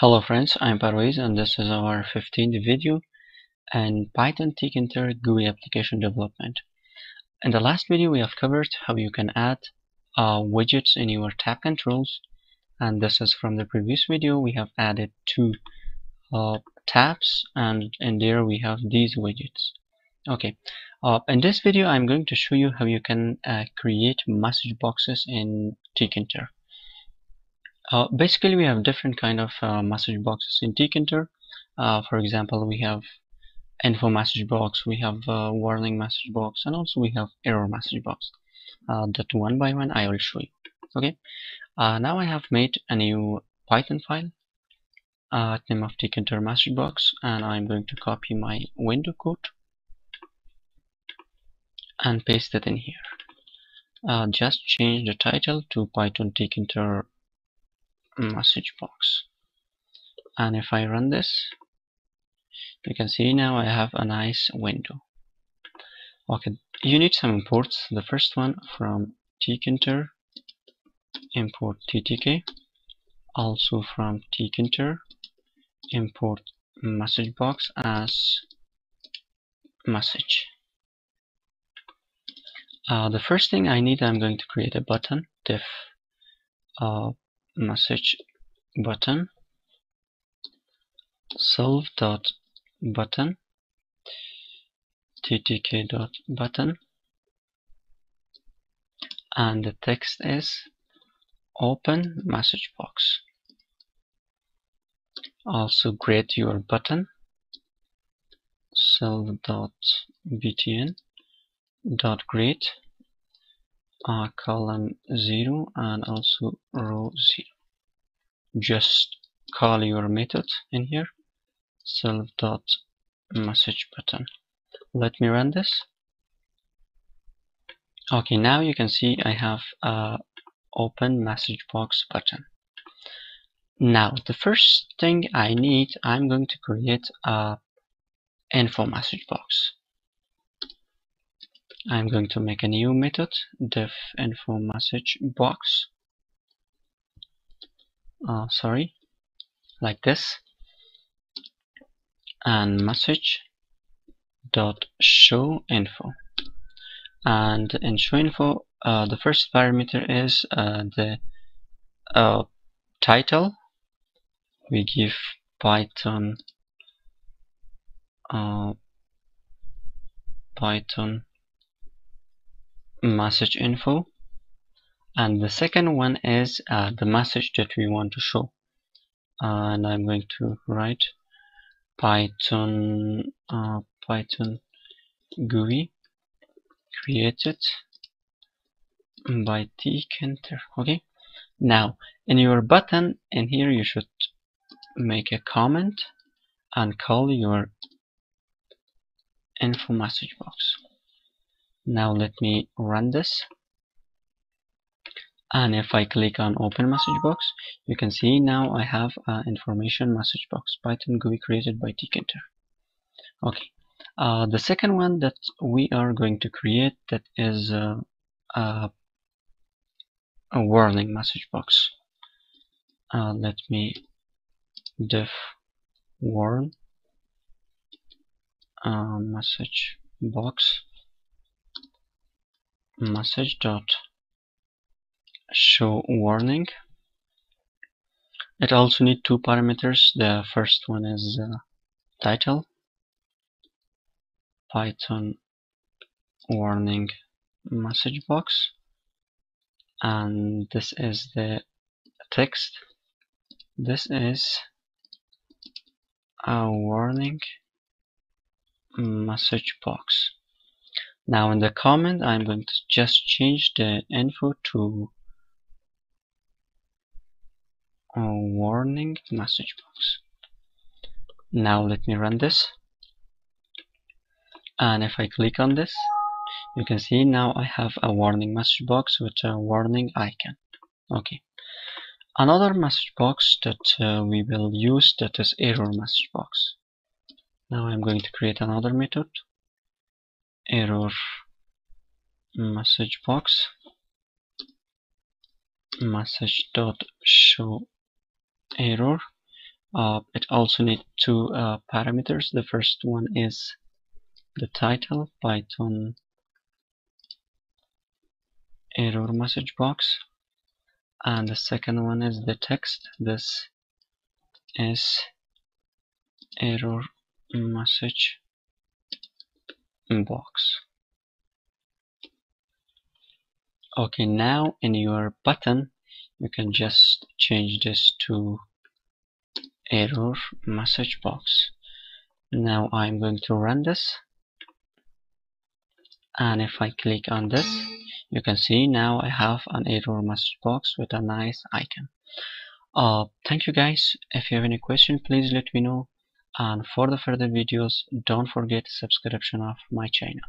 Hello friends, I'm Parwiz and this is our 15th video in Python Tkinter GUI application development. In the last video we have covered how you can add uh, widgets in your tab controls and this is from the previous video we have added two uh, tabs and in there we have these widgets. Okay, uh, in this video I'm going to show you how you can uh, create message boxes in Tkinter. Uh, basically, we have different kind of uh, message boxes in Tkinter. Uh, for example, we have info message box, we have warning message box, and also we have error message box. Uh, that one by one I will show you. Okay. Uh, now I have made a new Python file, uh, name of Tkinter message box, and I'm going to copy my window code and paste it in here. just change the title to Python Tkinter message box. And if I run this you can see now I have a nice window. Okay you need some imports. The first one from tkinter import ttk also from tkinter import message box as message. Uh, the first thing I need I'm going to create a button def uh, message button self dot button ttk dot button and the text is open message box. Also create your button self dot create uh, column 0 and also row 0 just call your method in here. Self dot message button. Let me run this. Okay now you can see I have a open message box button. Now the first thing I need I'm going to create a info message box. I'm going to make a new method def info message box uh, sorry. Like this. And message dot show info. And in show info uh, the first parameter is uh, the uh, title. We give python uh, python message info and the second one is uh, the message that we want to show. Uh, and I'm going to write Python uh, Python GUI created by tkinter okay? Now in your button in here you should make a comment and call your info message box. Now let me run this and if I click on open message box you can see now I have an information message box Python GUI created by tkinter okay uh, the second one that we are going to create that is uh, uh, a warning message box. Uh, let me def warn uh, message box message dot show warning. It also need two parameters. The first one is uh, title. Python warning message box. And this is the text. This is a warning message box. Now in the comment I'm going to just change the info to a warning message box. Now let me run this. And if I click on this you can see now I have a warning message box with a warning icon. Okay. Another message box that uh, we will use that is error message box. Now I'm going to create another method. Error message box. Message dot show error. Uh, it also needs two uh, parameters. The first one is the title python error message box and the second one is the text. This is error message box. Okay now in your button you can just change this to error message box. Now I'm going to run this. And if I click on this you can see now I have an error message box with a nice icon. Uh, thank you guys. If you have any question please let me know. And for the further videos don't forget subscription of my channel